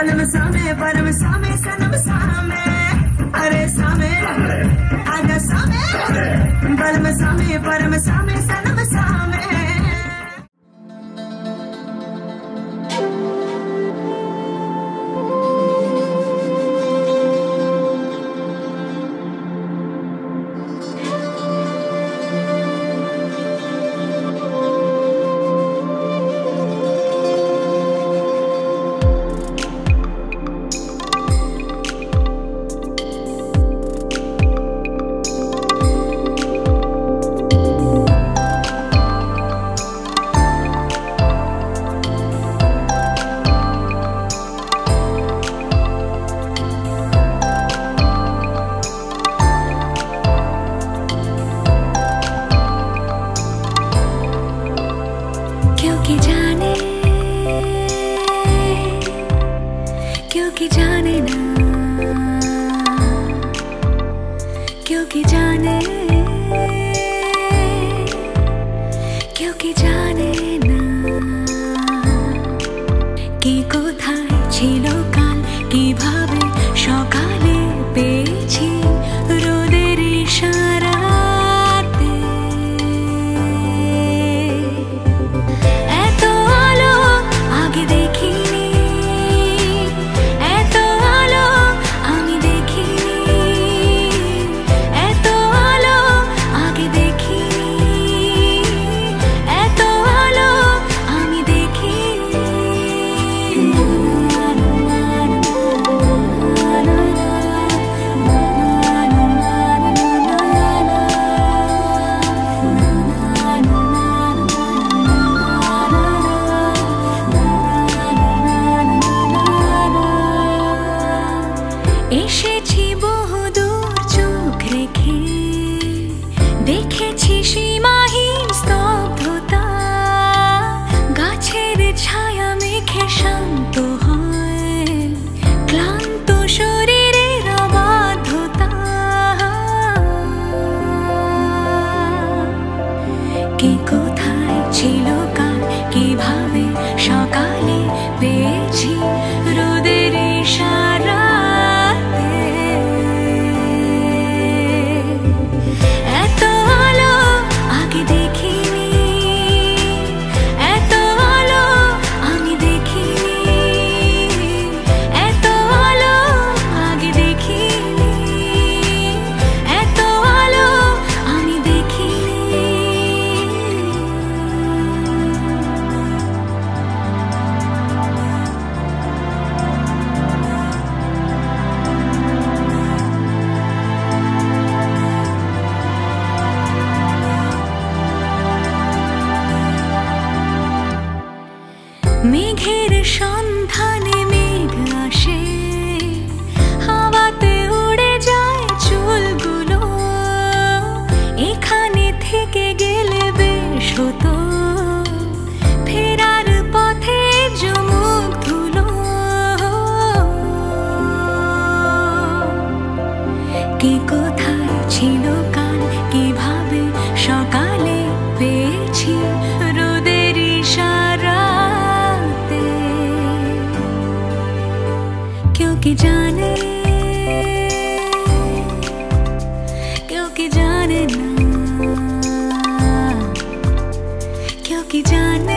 कलम सामे परम सामे सनम सामे। अरे सामे आजा सामे। बलम सामे परम सामे। কি কোথায় ছিল কাল? কীভাবে কোথায় ছিল কার কীভাবে ছিল কাল সকালে পেয়েছি কেউ কি জানে? কেউ কি জানে না? কেউ কি জানে?